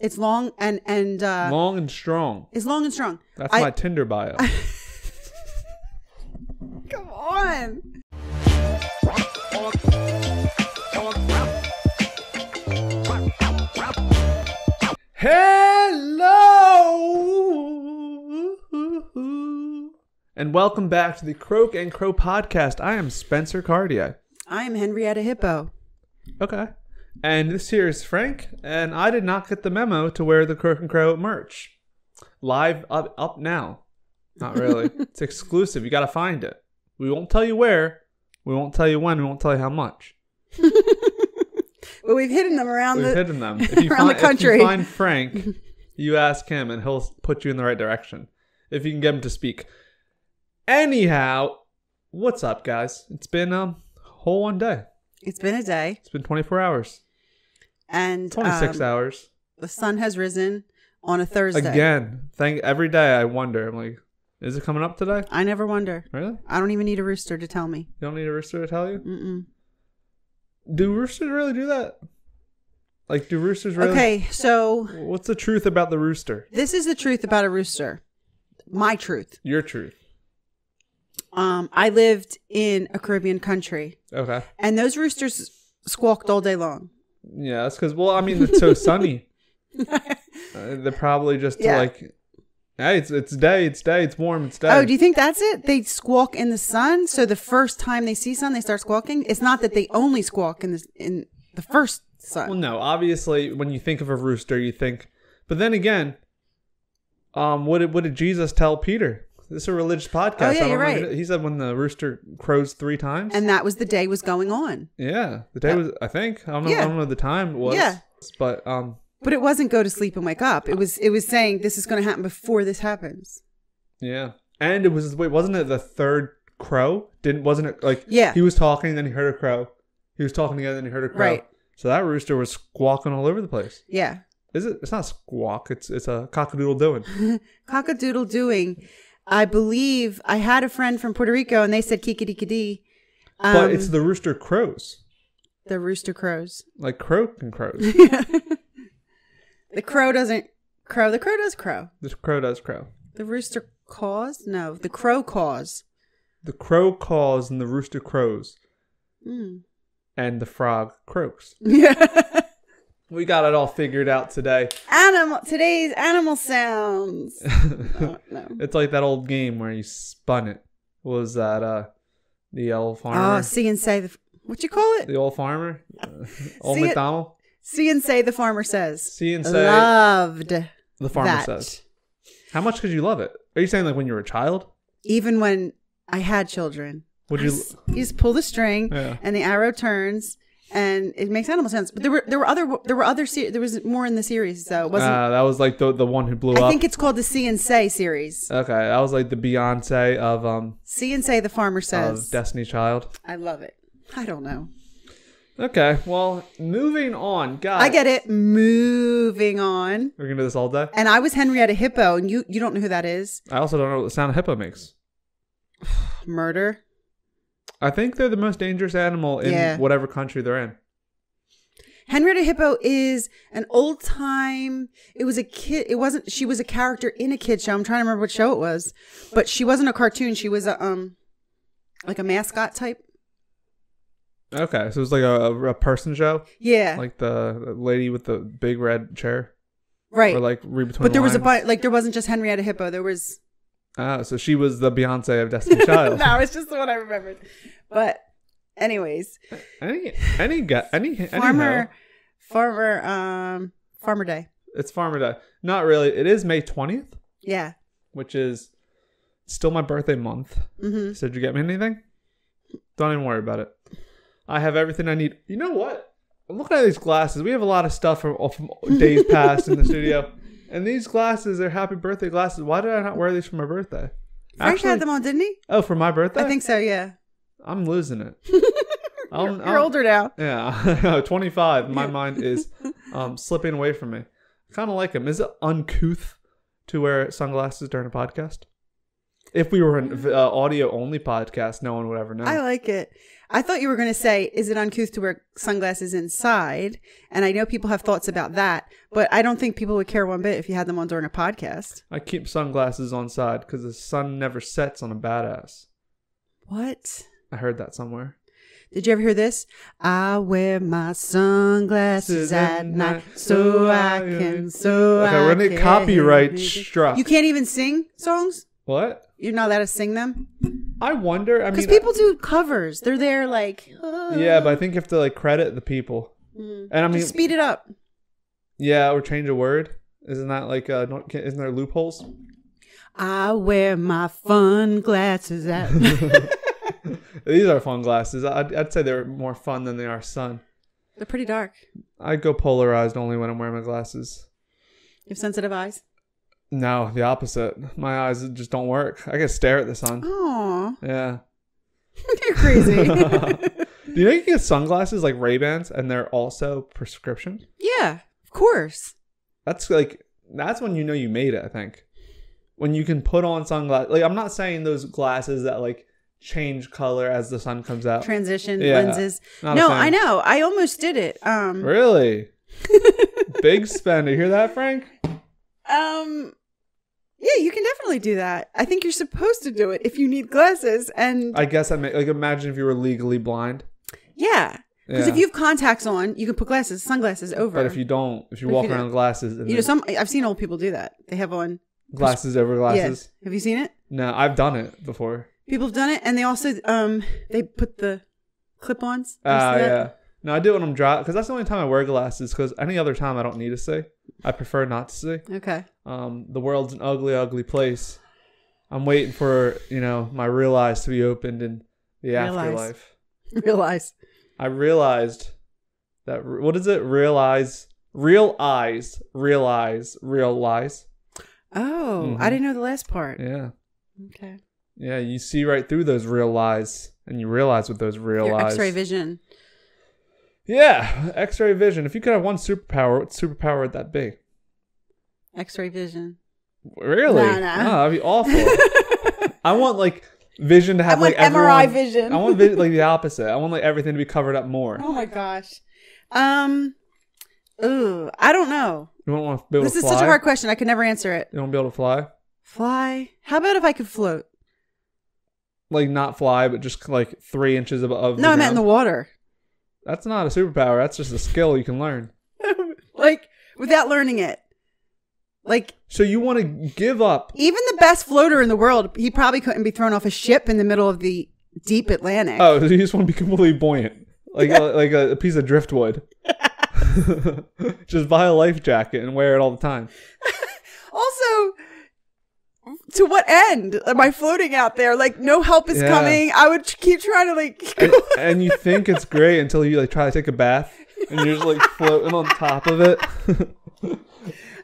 It's long and and uh, Long and strong. it's long and strong. That's I- my Tinder bio. Come on. Hello! And welcome back to the Croak and Crow podcast. I am Spencer Cartier. I am Henrietta Hippo. Okay. And this here is Frank, and I did not get the memo to wear the Croak and Crow merch. Live up, up now. Not really. it's exclusive. You got to find it. We won't tell you where. We won't tell you when. We won't tell you how much. Well, we've hidden them around We've the. hidden them. If you, around the country. if you find Frank, you ask him, and he'll put you in the right direction. If you can get him to speak. Anyhow, what's up, guys? It's been um, a whole one day. It's been a day, It's been 24 hours. And 26 um, hours. the sun has risen on a Thursday. Again, thank every day I wonder. I'm like, is it coming up today? I never wonder. Really? I don't even need a rooster to tell me. You don't need a rooster to tell you? Mm-mm. Do roosters really do that? Like, do roosters really? Okay, so What's the truth about the rooster? this is the truth about a rooster. My truth. Your truth. Um, I lived in a Caribbean country, Okay. and those roosters squawked all day long. Yeah, that's because, well, I mean, it's so sunny. Uh, they're probably just Yeah. like, hey, it's it's day, it's day, it's warm, it's day. Oh, do you think that's it? They squawk in the sun, so the first time they see sun, they start squawking. It's not that they only squawk in the in the first sun. Well, no, obviously, when you think of a rooster, you think, but then again, um, what did what did Jesus tell Peter? This is a religious podcast. Oh, yeah, you're right. He said when the rooster crows three times. and that was the day was going on. yeah, the day was. I think I don't know. Yeah. I don't know the time it was. Yeah. but um, But it wasn't go to sleep and wake up. It was it was saying this is going to happen before this happens. yeah, and it was wait, wasn't it the third crow? Didn't wasn't it like Yeah. He was talking, then he heard a crow. He was talking again, then he heard a crow. Right. So that rooster was squawking all over the place. Yeah. Is it? It's not squawk. It's it's a cockadoodle doing. Cockadoodle doing. I believe I had a friend from Puerto Rico and they said kikidi Um, but it's the rooster crows. the rooster crows. like crow and crows. The crow doesn't crow. The crow does crow. the crow does crow. The rooster caws? No, the crow caws. The crow caws and the rooster crows, Mm. and the frog croaks. Yeah. We got it all figured out today. Animal. Today's animal sounds. Oh, no. It's like that old game where you spun it. What was that? Uh, the old farmer. Oh, see and say the. What you call it? the old farmer. Uh, old See McDonald. See and say the farmer says. See and say Loved the farmer that. says. How much could you love it? Are you saying like when you were a child? Even when I had children. Would you? You just pull the string Yeah. and the arrow turns and it makes animal sense. But there were there were other there were other se- there was more in the series so it wasn't. Uh, that was like the the one who blew up. I up. think it's called the See and Say series. okay, that was like the Beyonce of um See and Say the farmer of says. Destiny Child. I love it. I don't know. Okay, well, moving on, guys. I get it. Moving on. We're gonna do this all day. And I was Henrietta Hippo, and you you don't know who that is? I also don't know what the sound a hippo makes. Murder. I think they're the most dangerous animal in Yeah. whatever country they're in. Henrietta Hippo is an old time. It was a kid. It wasn't. She was a character in a kid show. I'm trying to remember what show it was, but she wasn't a cartoon. She was a um, like a mascot type. Okay, so it was like a, a person show, Yeah, like the, lady with the big red chair, right. or like read between. but there the was a lines. bu- like there wasn't just Henrietta Hippo. There was Ah, so she was the Beyonce of Destiny Child. no, it's just the one I remembered. But anyways, Any any ga- any farmer, anyhow, farmer, um, Farmer Day. it's Farmer Day. Not really. It is May twentieth, Yeah. which is still my birthday month. Mm-hmm. So did you get me anything? Don't even worry about it. I have everything I need. You know what? I'm looking at these glasses. We have a lot of stuff from, from days past in the studio. And these glasses are happy birthday glasses. Why did I not wear these for my birthday? Frank Actually- had them on, didn't he? Oh, for my birthday? I think so. Yeah. I'm losing it. I'll- You're, you're I'll- older now. Yeah, 25. My mind is um, slipping away from me. I kind of like them. Is it uncouth to wear sunglasses during a podcast? If we were an uh, audio only podcast, no one would ever know. I like it. I thought you were going to say, is it uncouth to wear sunglasses inside? And I know people have thoughts about that, but I don't think people would care one bit if you had them on during a podcast. I keep sunglasses on side because the sun never sets on a badass. What? I heard that somewhere. Did you ever hear this? I wear my sunglasses at night so I can, so Okay, I we're gonna copyright struck. You can't even sing songs? What? You're not allowed to sing them? I wonder. I mean, Because people do covers. They're there like, uh, yeah, but I think you have to like credit the people. And I mean, just speed it up. yeah, or change a word. Isn't that like uh, not, isn't there loopholes? I wear my fun glasses at These are fun glasses. I'd, I'd say they're more fun than they are sun. They're pretty dark. I go polarized only when I'm wearing my glasses. You have sensitive eyes. No, the opposite. My eyes just don't work. I can stare at the sun. Aw, Yeah. you're crazy. Do you know you can get sunglasses like Ray Bans and they're also prescription? yeah, of course. That's like that's when you know you made it. I think when you can put on sunglasses. Like I'm not saying those glasses that like change color as the sun comes out. Transition Yeah. lenses. No. I know. I almost did it. Um, Really big spender. Hear that, Frank? um, yeah, you can definitely do that. I think you're supposed to do it if you need glasses. And I guess I may, like imagine if you were legally blind. yeah, because Yeah. if you have contacts on, you can put glasses, sunglasses over. But if you don't, if you But if walk you around with glasses and you know, then some I've seen old people do that. They have on. glasses over glasses. Yeah. Have you seen it? No, I've done it before. People have done it, and they also um they put the clip-ons. You Ah, that? yeah. No, I do it when I'm driving because that's the only time I wear glasses. Because any other time I don't need to see. I prefer not to see. Okay. Um, the world's an ugly, ugly place. I'm waiting for you know my real eyes to be opened in the Real eyes. afterlife. Realize. I realized that what is it? Realize, real eyes, realize, real lies. Oh, Mhm. I didn't know the last part. Yeah, Okay. yeah. You see right through those real lies, and you realize what those real Your lies. X-ray vision. Yeah, X-ray vision. If you could have one superpower, what superpower would that be? X-ray vision. Really? No, no. Oh, that'd be awful. I want like vision to have like MRI everyone- vision. I want vi- like the opposite. I want like everything to be covered up more. Oh my gosh. Um. Ooh, I don't know. You don't want to be able This to is such a hard question. I could never answer it. You want to be able to fly, Fly? How about if I could float? like not fly, but just like three inches above. No, I meant in the water. That's not a superpower. That's just a skill you can learn. like without learning it. Like So you want to give up? even the best floater in the world, he probably couldn't be thrown off a ship in the middle of the deep Atlantic. Oh, you just want to be completely buoyant, like uh, like a, a piece of driftwood. just buy a life jacket and wear it all the time. Also, to what end am I floating out there? Like no help is Yeah. coming. I would keep trying to like. and, and you think it's great until you like try to take a bath and you're just like floating on top of it.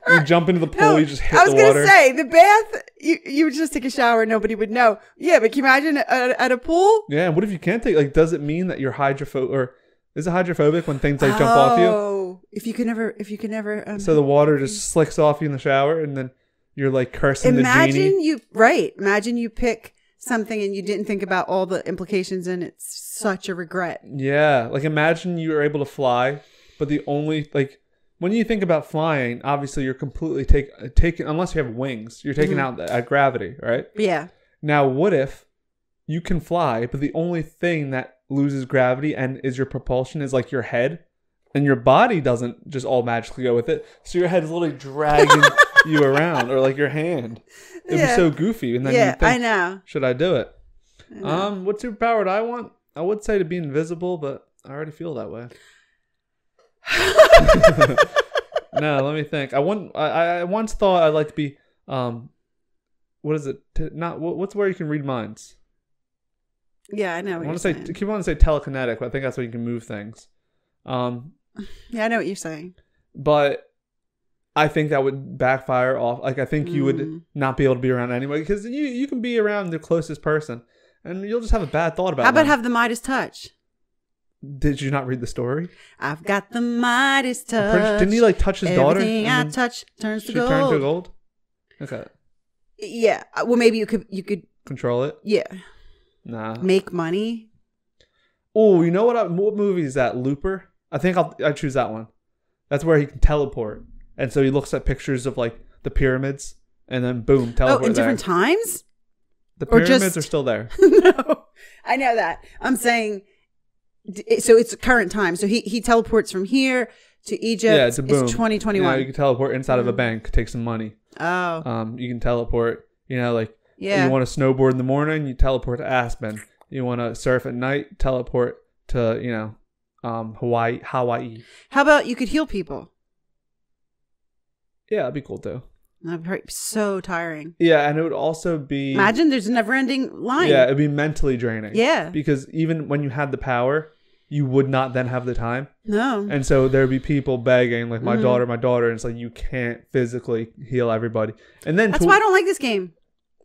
You jump into the pool, No, you just hit. I was gonna water. say the bath. You you would just take a shower, nobody would know. Yeah, but can you imagine at, at a pool? yeah, what if you can't take? Like, does it mean that you're hydrophobic or is it hydrophobic when things like jump off you? Oh, if you can never, if you can never. Um, So the water just slicks off you in the shower, and then you're like cursing the imagine genie. you right. Imagine you pick something and you didn't think about all the implications, and it's such a regret. Yeah, like imagine you were able to fly, but the only like when you think about flying, obviously you're completely take taken unless you have wings, you're taken Mm-hmm. out at gravity, right? Yeah. Now, what if you can fly, but the only thing that loses gravity and is your propulsion is like your head, and your body doesn't just all magically go with it. So your head is literally dragging you around, or like your hand. It'd Yeah. be so goofy, and then yeah, you think, I know. should I do it? I. Um, what superpower would I want? I would say to be invisible, but I already feel that way. No, let me think. I want. I, I once thought I'd like to be. Um, what is it? T- not what, what's where you can read minds. yeah, I know. I want to say. saying. keep on to say telekinetic, but I think that's where you can move things. Um, yeah, I know what you're saying. but I think that would backfire off. Like I think you would Mm. not be able to be around anyway because you you can be around the closest person, and you'll just have a bad thought about. How about them. have the Midas touch? Did you not read the story? I've got the Midas I'm pretty touch. Didn't he like touch his daughter? Everything I touch turns to she gold. turned to gold. Okay. Yeah. uh, Well, maybe you could you could control it? Yeah. Nah. Make money. Oh, you know what? I, what movie is that? Looper. I think I'll I choose that one. That's where he can teleport, and so he looks at pictures of like the pyramids, and then boom, teleport. Oh, in there. different times? the pyramids just- are still there. no. I know that. I'm saying so it's current time. So he he teleports from here to Egypt. yeah, it's a boom. It's You, 2021. know, you can teleport inside of a Mhm. bank, take some money. oh. Um, you can teleport. You know, like Yeah. you want to snowboard in the morning, you teleport to Aspen. You want to surf at night, teleport to you know, um, Hawaii. Hawaii. How about you could heal people? Yeah, that'd be cool too. That'd be so tiring. Yeah, and it would also be Imagine there's a never ending line. Yeah, it'd be mentally draining. Yeah. because even when you had the power, you would not then have the time, No. and so there'd be people begging, like my Mhm. daughter, my daughter, and it's like you can't physically heal everybody. And then That's to- why I don't like this game.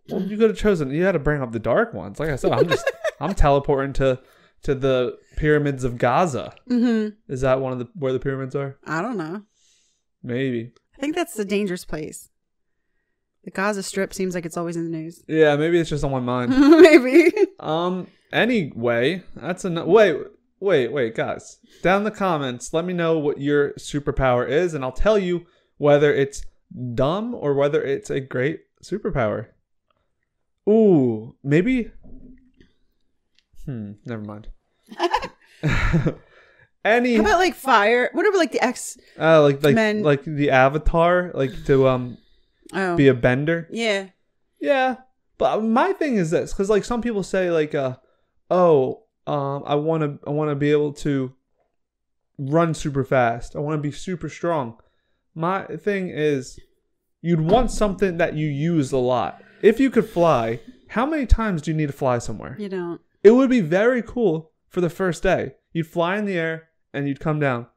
well, you could have chosen. You had to bring up the dark ones. Like I said, I'm just I'm teleporting to to the pyramids of Gaza. Mm-hmm. Is that one of the where the pyramids are? I don't know. Maybe. I think that's a dangerous place. The Gaza Strip seems like it's always in the news. Yeah, maybe it's just on my mind. Maybe. Um. Anyway, that's a wait. Wait, wait, guys. Down in the comments, let me know what your superpower is, and I'll tell you whether it's dumb or whether it's a great superpower. Ooh, maybe. Hmm. Never mind. Any How about like fire? What about like the X? uh, like like Men- like the avatar, like to um Oh. be a bender. yeah. Yeah, but my thing is this, because like some people say, like, uh, oh, um, I want to, I want to be able to run super fast. I want to be super strong. My thing is, you'd want something that you use a lot. If you could fly, how many times do you need to fly somewhere? You don't. It would be very cool for the first day. You'd fly in the air and you'd come down.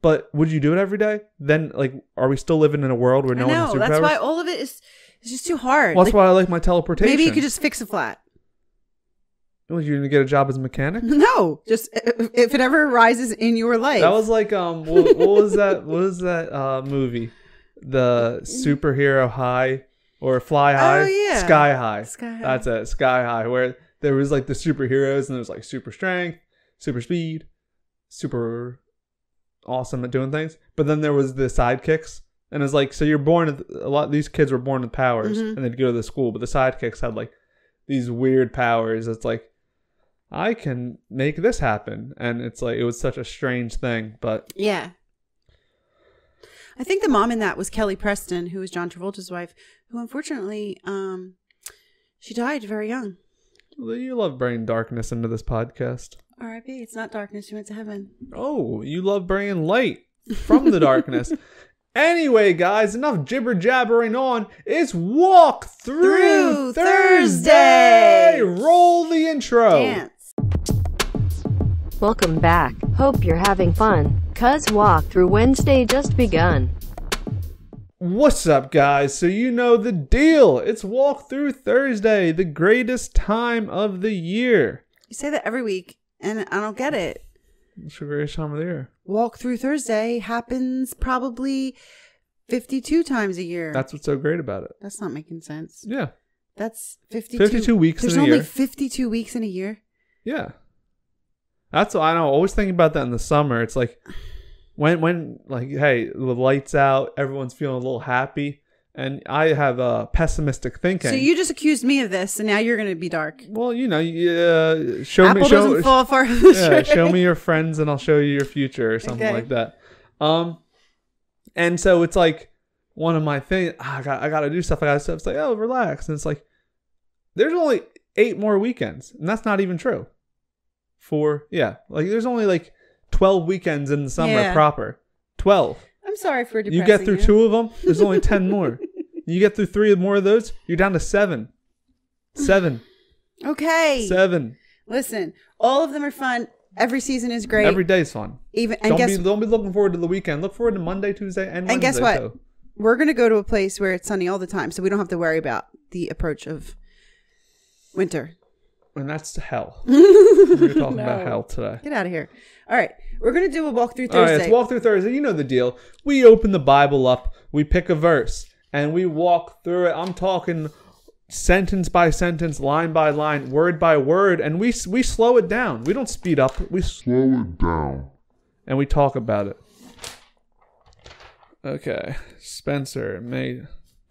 But would you do it every day? Then, like, are we still living in a world where no I one know. has superpowers? That's why all of it is it's just too hard. Well, that's Like, why I like my teleportation. maybe you could just fix a flat. Well, you're gonna get a job as a mechanic. No, just if if it ever arises in your life. That was like um, what, what was that? What was that uh movie? The superhero high or fly high? Oh, yeah. Sky high. Sky High. That's it. Sky high, where there was like the superheroes and there was like super strength, super speed, super awesome at doing things. But then there was the sidekicks. And it's like, so you're born with a lot. These kids were born with powers, Mhm. and they'd go to the school. But the sidekicks had like these weird powers. It's like, I can make this happen, and it's like it was such a strange thing. But Yeah. I think the mom in that was Kelly Preston, who was John Travolta's wife, who unfortunately, um, she died very young. you love bringing darkness into this podcast. R.I.P. It's not darkness. She went to heaven. Oh, you love bringing light from the darkness. Anyway, guys, enough jibber jabbering on. It's walk through, Through Thursday. Thursday. Roll the intro. Welcome back. Hope you're having fun. Cuz walk through Wednesday just begun. What's up, guys? So you know the deal. It's walk through Thursday, the greatest time of the year. You say that every week, and I don't get it. It's the greatest time of the year. Walk through Thursday happens probably 52 times a year. That's what's so great about it. That's not making sense. Yeah. That's 52, 52 weeks There's in a only year. 52 weeks in a year. Yeah. That's what I know. Always thinking about that in the summer. It's like when when like hey, the lights out, everyone's feeling a little happy, and I have uh, pessimistic thinking. So you just accused me of this, and now you're going to be dark. well, you know, uh, show Apple me show, doesn't fall far from the yeah, show me your friends and I'll show you your future or something Okay. like that. Um, and so it's like one of my things. I got I got to do stuff. I got stuff. It's like oh, relax, and it's like there's only eight more weekends, and that's not even true. For yeah, like there's only like twelve weekends in the summer Yeah. proper. Twelve. I'm sorry for depressing You get through two of them. There's only ten more. You get through three more of those. You're down to seven. Seven. Okay. Seven. Listen, all of them are fun. Every season is great. Every day's fun. Even and don't guess be don't be looking forward to the weekend. Look forward to Monday, Tuesday, and Wednesday. and guess what? too. We're gonna go to a place where it's sunny all the time, so we don't have to worry about the approach of winter. And that's hell. We're talking about hell today. Get out of here. All right, we're gonna do a walk through All right, Thursday. it's walk through Thursday. You know the deal. We open the Bible up, we pick a verse, and we walk through it. I'm talking sentence by sentence, line by line, word by word, and we we slow it down. We don't speed up. We slow it down, and we talk about it. Okay, Spencer, May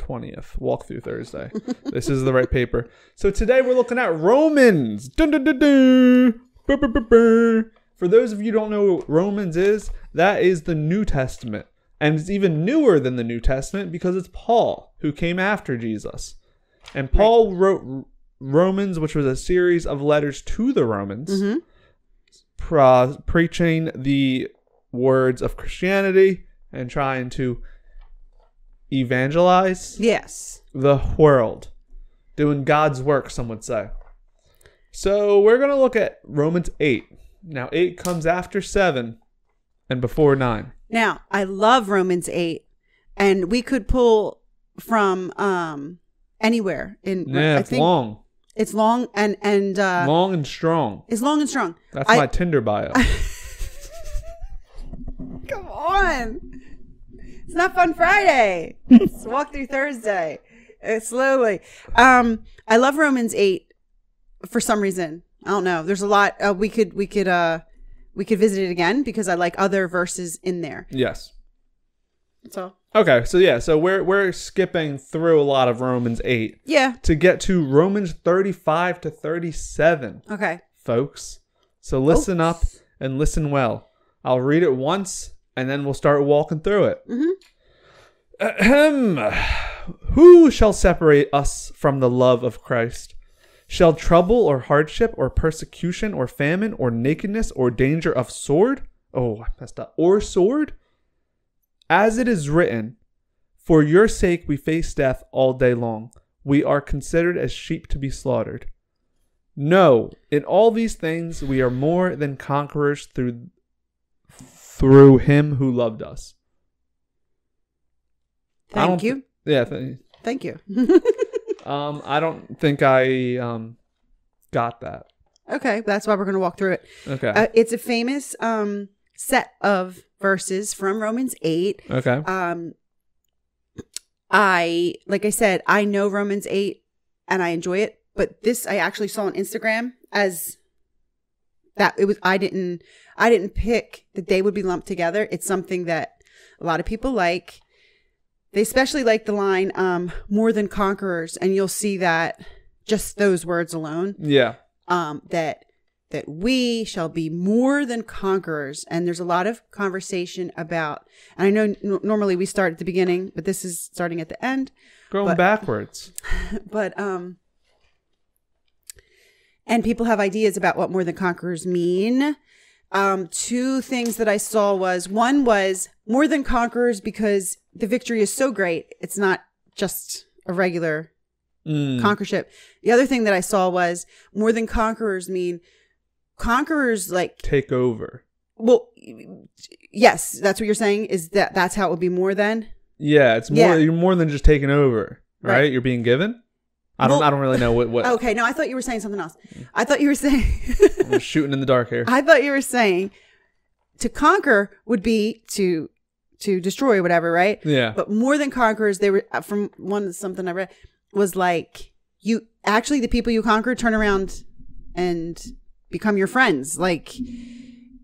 twentieth, walkthrough Thursday. this is the right paper. So today we're looking at Romans. Dun, dun, dun, brr, brr, brr. For those of you who don't know what Romans is, that is the New Testament. And it's even newer than the New Testament because it's Paul who came after Jesus. And Paul wrote Romans, which was a series of letters to the Romans, mm-hmm. pra- preaching the words of Christianity and trying to evangelize Yes. the world, doing God's work, some would say. So we're going to look at Romans 8. Now, 8 comes after 7 and before 9. Now, I love Romans 8 and we could pull from um anywhere in Yeah, I it's think long. it's long and and uh long and strong. it's long and strong. That's I- my Tinder bio. Come on. It's not fun Friday. Walk through Thursday. Uh, slowly. Um, I love Romans 8 for some reason. I don't know. There's a lot uh, we could we could uh we could visit it again because I like other verses in there. yes. So, Okay, so yeah, so we're we're skipping through a lot of Romans 8 yeah. to get to Romans 35 to 37. Okay. folks. So listen up and listen well. I'll read it once and then we'll start walking through it. Mm-hmm. Ahem. Who shall separate us from the love of Christ? Shall trouble or hardship or persecution or famine or nakedness or danger of sword? Oh, I messed up. Or sword? As it is written, For your sake we face death all day long. We are considered as sheep to be slaughtered. No, in all these things we are more than conquerors through through him who loved us. Thank you. Yeah, th- Thank you. um I don't think I um got that. okay, that's why we're going to walk through it. Okay. Uh, it's a famous um set of verses from Romans 8. okay. um i like i said i know romans 8 and i enjoy it but this i actually saw on instagram as that it was i didn't i didn't pick that they would be lumped together it's something that a lot of people like they especially like the line um more than conquerors and you'll see that just those words alone Yeah. um, that that we shall be more than conquerors. And there's a lot of conversation about. And I know n- normally we start at the beginning, but this is starting at the end. Going But- backwards. But um, and people have ideas about what more than conquerors mean. Um, two things that I saw was one was more than conquerors because the victory is so great. It's not just a regular Mm. conquerorship. The other thing that I saw was more than conquerors mean conquerors like Take over. well yes, that's what you're saying is that that's how it would be more than. Yeah, it's more Yeah. you're more than just taking over, right? Right. You're being given? I don't Well- I don't really know what what Okay, no, I thought you were saying something else. I thought you were saying I'm shooting in the dark here. I thought you were saying to conquer would be to to destroy whatever, right? Yeah. But more than conquerors, they were uh, from one something I read was like you actually the people you conquer turn around and become your friends. Like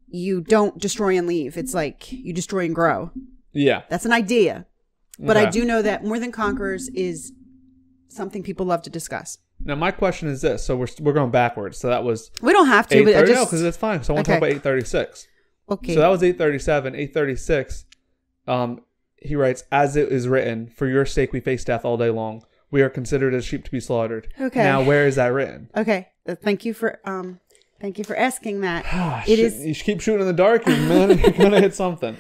you don't destroy and leave. It's like you destroy and grow. Yeah. That's an idea. But I do know that more than conquerors is something people love to discuss. Now my question is this: so we're we're going backwards. So that was We don't have to, but I thirty. No, because it's fine. So I want to Okay. talk about eight thirty six. okay. So that was eight thirty seven. Eight thirty six. Um, he writes, "As it is written, for your sake we face death all day long. We are considered as sheep to be slaughtered." Okay. Now where is that written? okay. Uh, Thank you for um thank you for asking that. Ah, It is- You should keep shooting in the dark, you man. You're gonna hit something.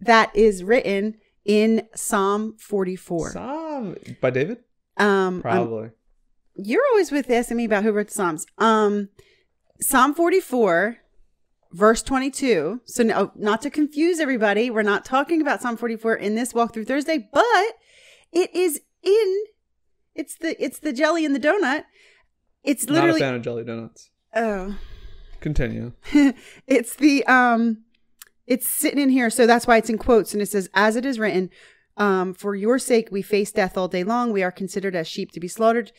that is written in Psalm 44. Psalm by David, Um I'm- probably. you're always with asking me about who wrote the Psalms. Um, Psalm 44, verse 22. So, no, not to confuse everybody, we're not talking about Psalm 44 in this walkthrough Thursday, but it is in. It's the it's the jelly in the donut. It's literally Not a fan of jelly donuts. oh, Continue. it's the um, it's sitting in here, so that's why it's in quotes, and it says, "As it is written, Um, for your sake, we face death all day long. We are considered as sheep to be slaughtered.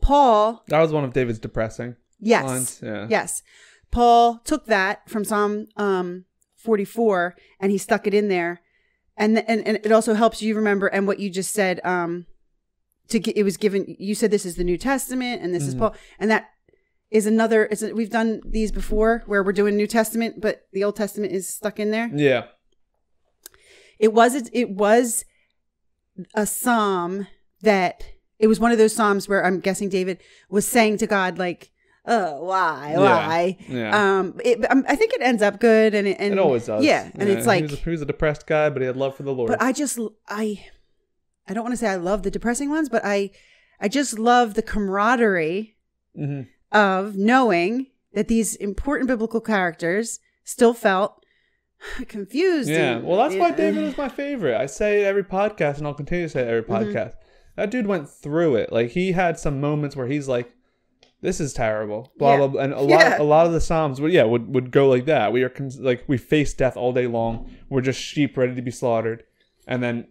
Paul, That was one of David's depressing yes, lines. Yeah. yes, Paul took that from Psalm um, 44 and he stuck it in there, and and and it also helps you remember and what you just said. Um, to get, it was given. You said this is the New Testament and this is Mhm. Paul, and that is another. Is we've done these before where we're doing New Testament, but the Old Testament is stuck in there. Yeah. It was it was a psalm that it was one of those psalms where I'm guessing David was saying to God like, "Oh, why, why?" Yeah. Um, it, um, I think it ends up good, and it, and it always does. Yeah, and it's he like, was, a, he was a depressed guy, but he had love for the Lord. but I just I I don't want to say I love the depressing ones, but I I just love the camaraderie hmm of knowing that these important biblical characters still felt confused. Yeah. and- Well, that's why. David is my favorite. I say it every podcast, and I'll continue to say it every Mm-hmm. podcast. That dude went through it. Like he had some moments where he's like, "This is terrible." Blah Yeah. blah. blah. And a lot, Yeah. a lot of the psalms, would yeah, would would go like that. We are con- like we face death all day long. We're just sheep ready to be slaughtered, and then.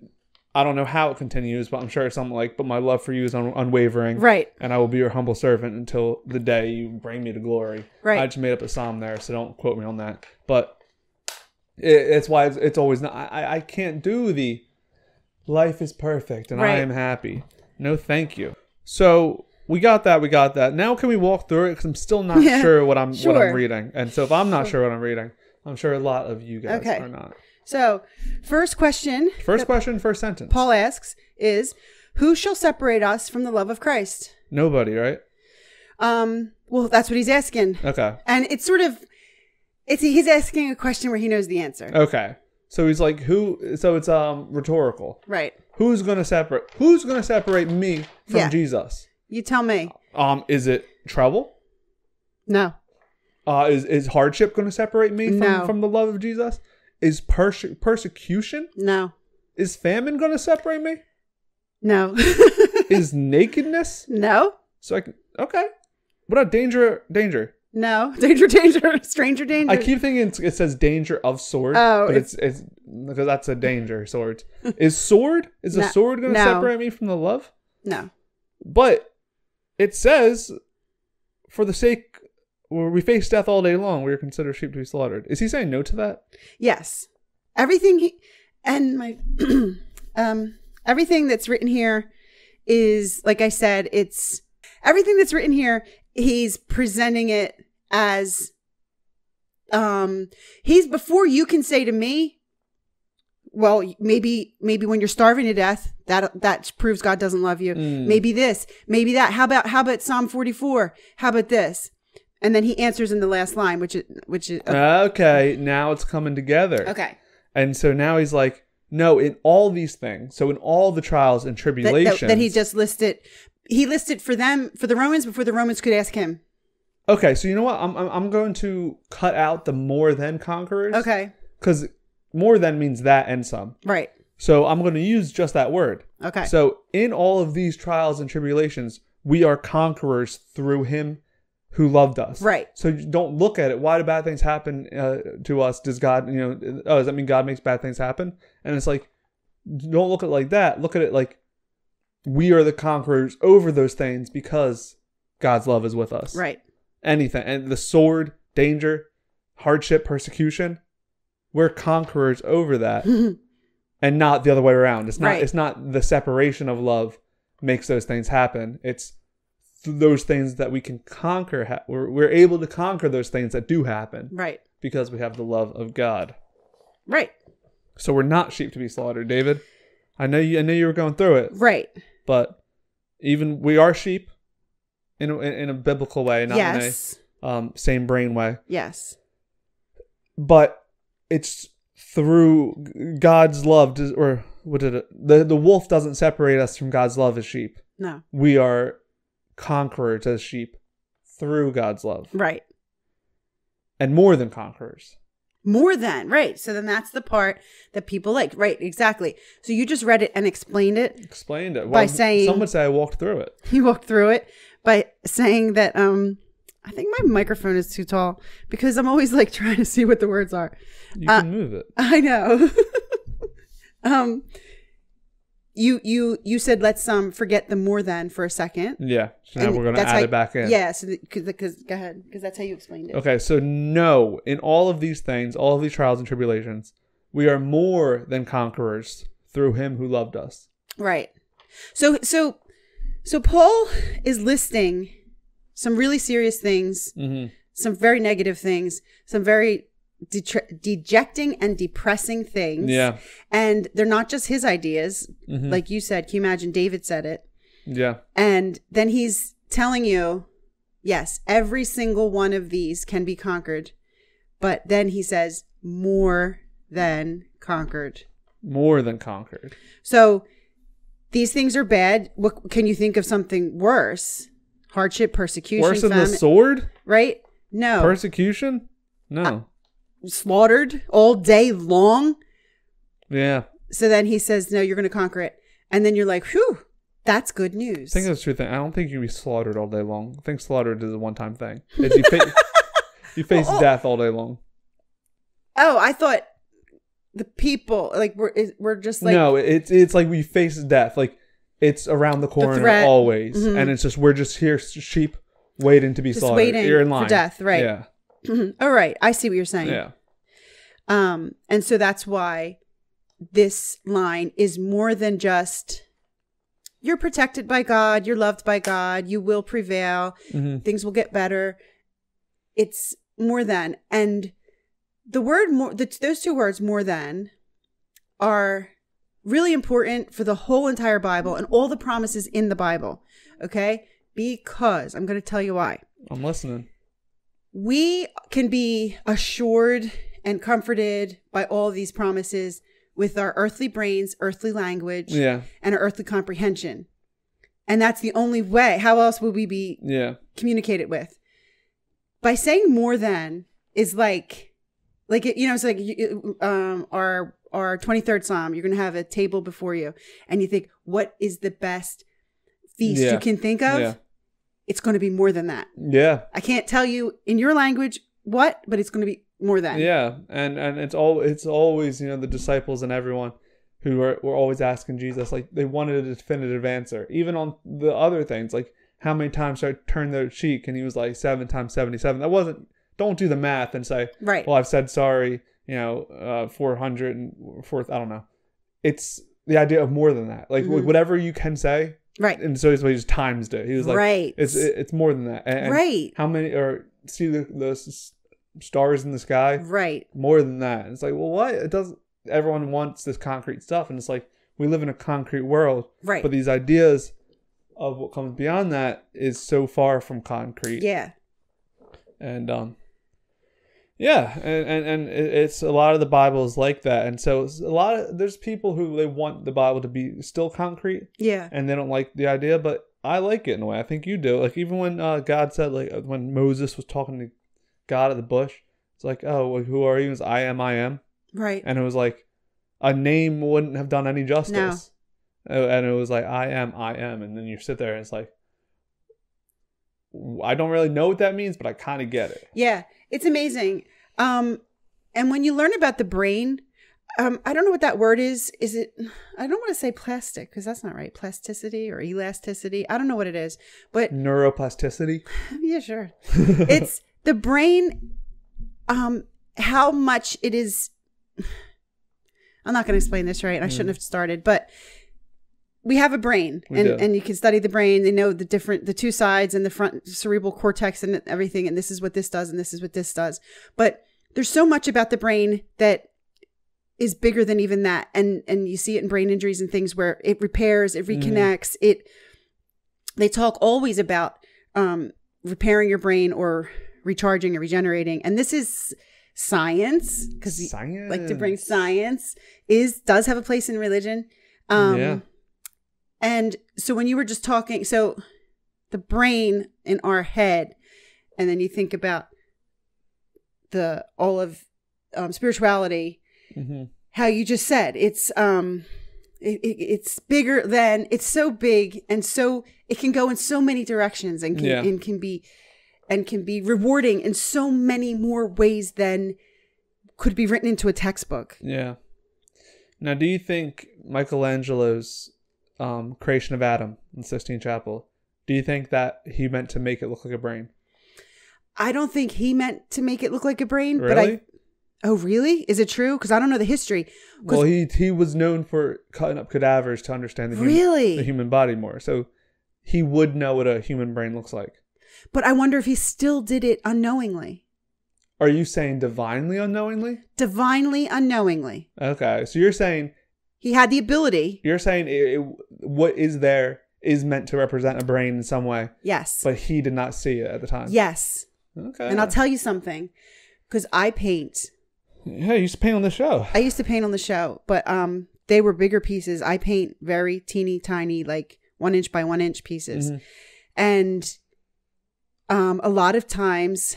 I don't know how it continues, but I'm sure it's something like, "But my love for you is un- unwavering, Right. and I will be your humble servant until the day you bring me to glory." Right. I just made up a psalm there, so don't quote me on that. But it, it's why it's, it's always not. I, I can't do the life is perfect and I am happy. No, thank you. So we got that. We got that. Now can we walk through it? Because I'm still not Yeah, sure what I'm what. I'm reading. And so if I'm not sure what I'm reading, I'm sure a lot of you guys Okay. are not. So, first question First question, first sentence. Paul asks is, "Who shall separate us from the love of Christ?" Nobody, right? Um, well, that's what he's asking, Okay. and it's sort of, it's he's asking a question where he knows the answer. Okay. So he's like, who? So it's um rhetorical. Right. Who's gonna separate? Who's gonna separate me from Yeah. Jesus? You tell me. Um, is it trouble? No. Uh, is is hardship going to separate me from, No. from the love of Jesus? Is perse- persecution? No. Is famine going to separate me? No. Is nakedness? no. So I can okay. What about danger? Danger. No. Danger. Danger. Stranger danger. I keep thinking it's, it says danger of sword. Oh, but it's it's because that's a danger sword. Is sword? Is No, a sword going to no. separate me from the love? no. But it says, for the sake where we face death all day long, we are considered sheep to be slaughtered. Is he saying no to that? Yes. Everything he and my um everything that's written here is like I said, it's everything that's written here, he's presenting it as um he's before you can say to me well maybe maybe when you're starving to death that that proves god doesn't love you Mm. maybe this maybe that how about how about psalm 44 how about this and then he answers in the last line which is which is Okay, now it's coming together. okay And so now he's like, no, in all these things, so in all the trials and that, tribulations. that, that he just listed he listed for them for the romans before the romans could ask him Okay, so you know what? I'm I'm, I'm going to cut out the more than conquerors. okay Because more than means that and some. right So I'm going to use just that word. okay So in all of these trials and tribulations, we are conquerors through Him who loved us. Right. So you don't look at it. Why do bad things happen uh, to us? Does God, you know? Oh, does that mean God makes bad things happen? And it's like, don't look at it like that. Look at it like we are the conquerors over those things because God's love is with us. right Anything and the sword, danger, hardship, persecution, we're conquerors over that and not the other way around. It's not. Right. It's not the separation of love makes those things happen. It's those things that we can conquer. Ha- we're we're able to conquer those things that do happen right because we have the love of God. right So we're not sheep to be slaughtered, David. I know you. I know you were going through it, right but even we are sheep in a, in a biblical way, not yes in a um, same brain way. yes but it's through God's love, does- or what did it? The the wolf doesn't separate us from God's love as sheep. no We are conquerors as sheep through God's love, right and more than conquerors. More than right. So then that's the part that people like right exactly. So you just read it and explained it Explained it. By saying- Some would say I walked through it. you walked through it by saying that um i think my microphone is too tall because i'm always like trying to see what the words are. You Uh, can move it. i know. Um you you you said let's um forget the more than for a second. Yeah. So now And we're gonna that's add how- it back in. Yeah, so because go ahead because that's how you explained it. Okay, so no, in all of these things, all of these trials and tribulations, we are more than conquerors through him who loved us. Right. So so so Paul is listing some really serious things, Mm-hmm. some very negative things, some very dejecting and depressing things. Yeah. And they're not just his ideas. Mhm. Like you said, can you imagine David said it? Yeah. And then he's telling you, yes, every single one of these can be conquered. But then he says, more than conquered. More than conquered. So these things are bad. What can you think of something worse? Hardship, persecution, Worse than the sword? right? No, Persecution? No. Slaughtered all day long. yeah. So then he says, "No, you're going to conquer it." And then you're like, "Whew, that's good news." I think that's the true thing. I don't think you can be slaughtered all day long. I think slaughtered is a one time thing. It's you, fa- you face Oh, oh. death all day long. oh, I thought the people like we're we're just like no, it's it's like we face death. Like it's around the corner threat. always, Mhm. and it's just we're just here, sheep, waiting to be Just slaughtered. waiting You're in line for death, right. Yeah. All right, I see what you're saying. yeah, Um, and so that's why this line is more than just you're protected by God, you're loved by God, you will prevail, hmm things will get better. It's more than. And the word more, the, those two words, more than, are really important for the whole entire Bible and all the promises in the Bible. Okay? Because I'm going to tell you why I'm listening. We can be assured and comforted by all these promises with our earthly brains, earthly language, Yeah, and our earthly comprehension. And that's the only way. How else would we be yeah, communicated with? By saying more than is like, like it, you know, it's like um, our our twenty third Psalm. You're going to have a table before you, and you think, what is the best feast Yeah. you can think of? It's going to be more than that. yeah. I can't tell you in your language what, but it's going to be more than. Yeah, and and it's all it's always you know the disciples and everyone who were were always asking Jesus like they wanted a definitive answer, even on the other things like how many times should I turn their cheek, and he was like seven times seventy seven. That wasn't. Don't do the math and say, Right. well, I've said sorry, you know, uh, four hundred and fourth. I don't know. It's the idea of more than that. Like Mhm. whatever you can say, right. and so he's he just times it. He was like, right. it's it's more than that. And, and right. How many or see the the stars in the sky? Right. more than that. It's like, well, what? It doesn't. Everyone wants this concrete stuff, and it's like we live in a concrete world, Right. but these ideas of what comes beyond that is so far from concrete. yeah. And um, yeah, and and and it's a lot of the Bible is like that, and so a lot of there's people who they want the Bible to be still concrete, Yeah. and they don't like the idea, but I like it in a way. I think you do. Like even when uh, God said, like when Moses was talking to God at the bush, it's like, oh, well, who are you? It's I am, I am. Right. and it was like a name wouldn't have done any justice. Uh, And it was like I am, I am, and then you sit there and it's like I don't really know what that means, but I kind of get it. Yeah. It's amazing. Um, and when you learn about the brain, um, I don't know what that word is. Is it? I don't want to say plastic because that's not right. Plasticity or elasticity. I don't know what it is, but Neuroplasticity. yeah, sure. it's the brain um how much it is i'm not going to explain this right i shouldn't have started but we have a brain and and you can study the brain. They know the different the two sides and the front cerebral cortex and everything and this is what this does and this is what this does. But there's so much about the brain that is bigger than even that. And and you see it in brain injuries and things where it repairs it reconnects it they talk always about um repairing your brain or recharging or regenerating. And this is science because like to bring science is does have a place in religion. Um Yeah. And so when you were just talking so the brain in our head and then you think about the all of um, spirituality hmm how you just said it's um it, it, it's bigger than it's so big and so it can go in so many directions and can Yeah. and can be and can be rewarding in so many more ways than could be written into a textbook Yeah. Now, do you think Michelangelo's um, creation of Adam in Sistine Chapel, do you think that he meant to make it look like a brain? I don't think he meant to make it look like a brain, Really? but I. Oh, really? Is it true? Because I don't know the history. Well, he he was known for cutting up cadavers to understand the human, Really? the human body more. So he would know what a human brain looks like. But I wonder if he still did it unknowingly, Are you saying divinely unknowingly? divinely unknowingly. Okay, so you're saying He had the ability. you're saying it, it- what is there is meant to represent a brain in some way, Yes. but he did not see it at the time. yes. Okay. And I'll tell you something, because I paint. Yeah, you used to paint on the show. I used to paint on the show, but um, they were bigger pieces. I paint very teeny tiny, like one inch by one inch pieces, Mhm. and um, a lot of times,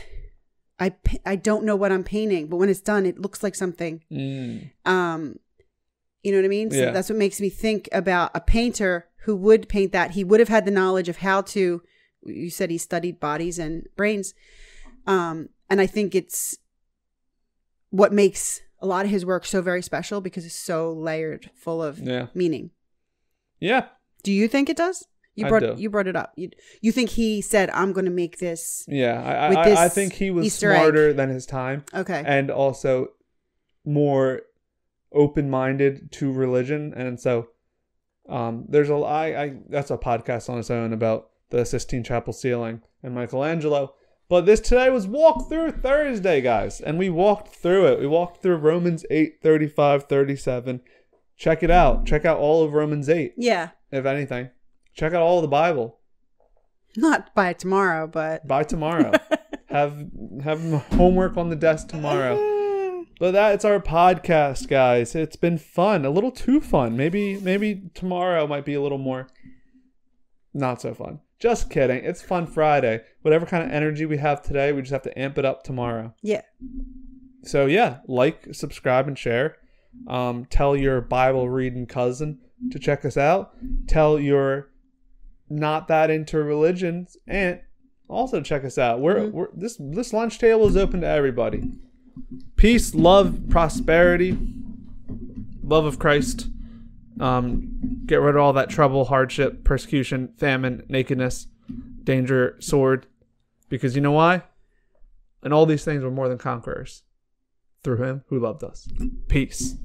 I I don't know what I'm painting, but when it's done, it looks like something. Mm. Um, you know what I mean? So Yeah. that's what makes me think about a painter who would paint that. He would have had the knowledge of how to. You said he studied bodies and brains, um, and I think it's what makes a lot of his work so very special because it's so layered, full of Yeah. meaning. Yeah. Do you think it does? You I brought do. you brought it up. You you think he said, "I'm going to make this"? Yeah. I, With I, I think he was Easter egg. smarter than his time Okay. and also more open minded to religion. And so um, there's a I, I that's a podcast on its own about the Sistine Chapel ceiling and Michelangelo. But this today was walk through Thursday, guys. And we walked through it. We walked through Romans 8, 35, 37. Check it out. Check out all of Romans 8, yeah, if anything. Check out all of the Bible. not by tomorrow, but by tomorrow. have have homework on the desk tomorrow. But that's our podcast, guys. It's been fun, a little too fun. Maybe maybe tomorrow might be a little more not so fun. Just kidding. It's fun Friday. Whatever kind of energy we have today, we just have to amp it up tomorrow. yeah, So yeah, like, subscribe, and share. Um, tell your Bible reading cousin to check us out. Tell your not that into religions aunt also check us out. We're, we're this this lunch table is open to everybody peace, love, prosperity, love of Christ. Um, get rid of all that trouble, hardship, persecution, famine, nakedness, danger, sword. Because you know why? And all these things were more than conquerors through him who loved us. Peace.